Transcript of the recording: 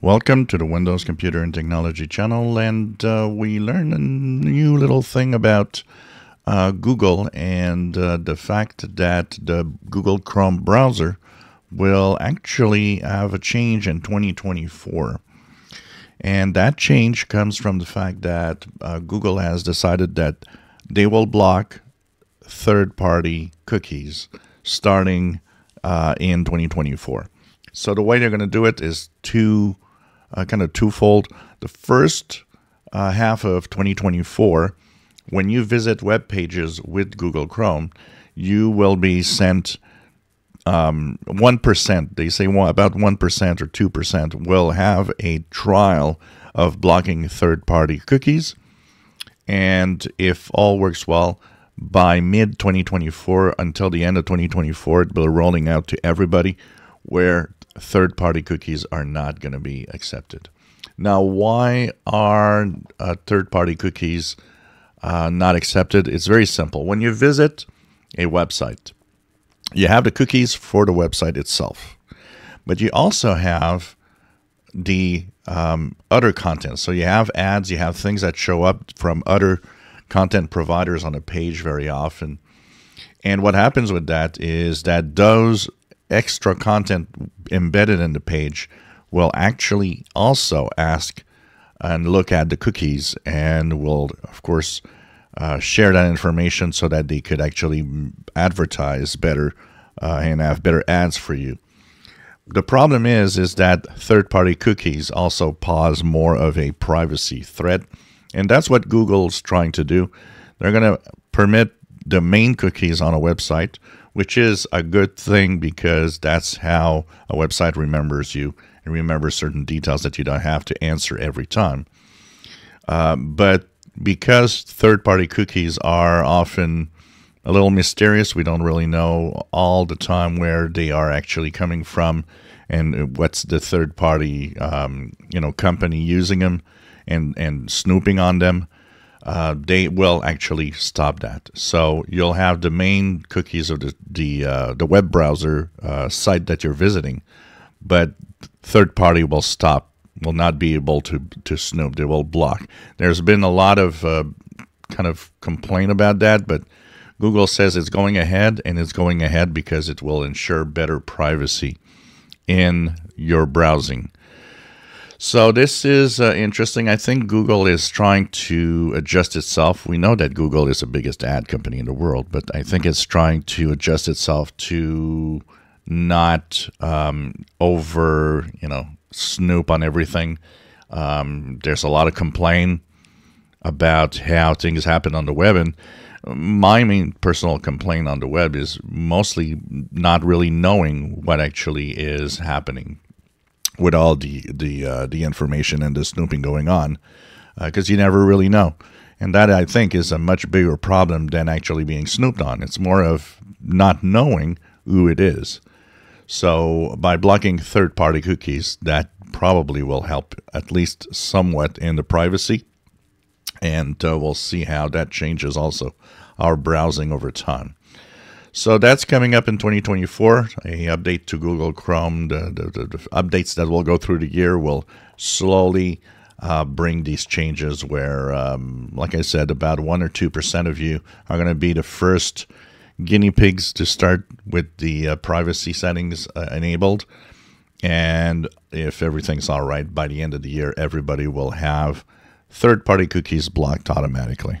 Welcome to the Windows Computer and Technology channel, and uh, we learn a new little thing about uh, Google and uh, the fact that the Google Chrome browser will actually have a change in 2024. And that change comes from the fact that uh, Google has decided that they will block third party cookies starting uh, in 2024. So the way they're going to do it is two uh, kind of twofold. The first uh, half of 2024, when you visit web pages with Google Chrome, you will be sent um, 1%. They say about 1% or 2% will have a trial of blocking third party cookies. And if all works well, by mid 2024 until the end of 2024, it will be rolling out to everybody where third party cookies are not going to be accepted. Now, why are uh, third party cookies uh, not accepted? It's very simple. When you visit a website, you have the cookies for the website itself, but you also have the um, other content. So you have ads, you have things that show up from other content providers on a page very often. And what happens with that is that those extra content embedded in the page will actually also ask and look at the cookies and will, of course, uh, share that information so that they could actually advertise better uh, and have better ads for you. The problem is is that third-party cookies also pose more of a privacy threat, and that's what Google's trying to do. They're going to permit the main cookies on a website, which is a good thing because that's how a website remembers you and remembers certain details that you don't have to answer every time. Uh, but because third party cookies are often a little mysterious, we don't really know all the time where they are actually coming from and what's the third party um, you know company using them and and snooping on them uh, they will actually stop that. So you'll have the main cookies of the the uh, the web browser uh, site that you're visiting, but third party will stop, will not be able to to snoop. They will block. There's been a lot of uh, kind of complaint about that, but Google says it's going ahead, and it's going ahead because it will ensure better privacy in your browsing. So this is uh, interesting. I think Google is trying to adjust itself. We know that Google is the biggest ad company in the world, but I think it's trying to adjust itself to not um, over, you know, snoop on everything. Um, there's a lot of complaint about how things happen on the web, and my main personal complaint on the web is mostly not really knowing what actually is happening with all the the uh, the information and the snooping going on, because uh, you never really know, and that I think is a much bigger problem than actually being snooped on. It's more of not knowing who it is. So by blocking third-party cookies, that probably will help at least somewhat in the privacy, and uh, we'll see how that changes also our browsing over time. So that's coming up in 2024. A update to Google Chrome. The, the, the updates that will go through the year will slowly uh, bring these changes. Where, um, like I said, about one or two percent of you are going to be the first guinea pigs to start with the uh, privacy settings uh, enabled. And if everything's all right, by the end of the year, everybody will have third-party cookies blocked automatically.